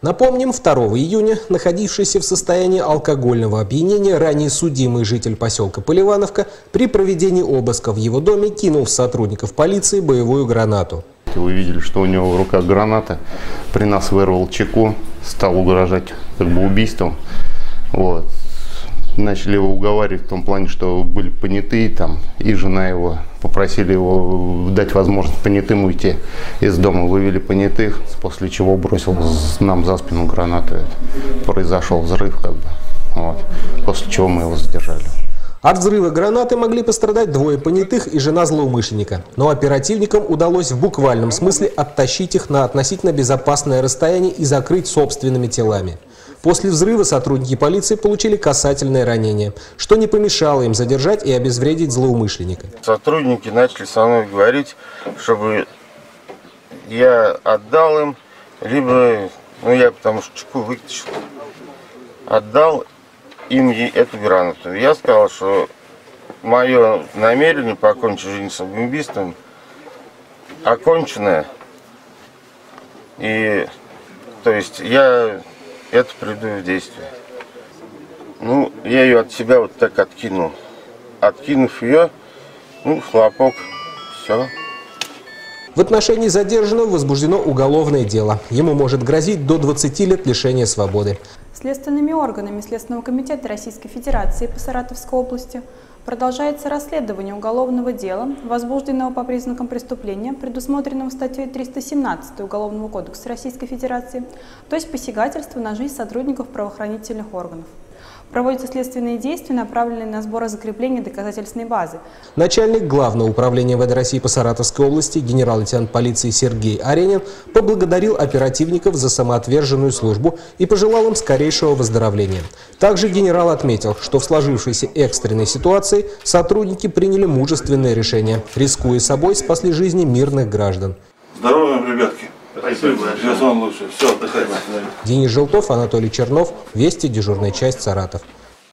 Напомним, 2 июня, находившийся в состоянии алкогольного опьянения, ранее судимый житель поселка Поливановка при проведении обыска в его доме кинул в сотрудников полиции боевую гранату. Вы видели, что у него в руках граната. При нас вырвал чеку, стал угрожать как бы убийством. Вот. Начали его уговаривать в том плане, что были понятые там, и жена его. Попросили его дать возможность понятым уйти из дома. Вывели понятых, после чего бросил нам за спину гранату. Произошел взрыв, как бы. Вот. После чего мы его задержали. От взрыва гранаты могли пострадать двое понятых и жена злоумышленника. Но оперативникам удалось в буквальном смысле оттащить их на относительно безопасное расстояние и закрыть собственными телами. После взрыва сотрудники полиции получили касательное ранение, что не помешало им задержать и обезвредить злоумышленника. Сотрудники начали со мной говорить, чтобы я отдал им, либо, ну я потому что чеку вытащил, отдал им эту гранату. Я сказал, что мое намерение покончить жизнь с убийством оконченное. И то есть я это приду в действие. Ну, я ее от себя вот так откинул. Откинув ее, ну, хлопок, все. В отношении задержанного возбуждено уголовное дело. Ему может грозить до 20 лет лишения свободы. Следственными органами Следственного комитета Российской Федерации по Саратовской области продолжается расследование уголовного дела, возбужденного по признакам преступления, предусмотренного статьей 317 Уголовного кодекса Российской Федерации, то есть посягательство на жизнь сотрудников правоохранительных органов. Проводятся следственные действия, направленные на сбор и закрепление доказательственной базы. Начальник Главного управления ВД России по Саратовской области генерал-лейтенант полиции Сергей Аренин поблагодарил оперативников за самоотверженную службу и пожелал им скорейшего выздоровления. Также генерал отметил, что в сложившейся экстренной ситуации сотрудники приняли мужественное решение, рискуя собой, спасли жизни мирных граждан. Здоровья, ребятки! Спасибо. Все, отдыхайте. Денис Желтов, Анатолий Чернов, Вести, дежурная часть Саратов.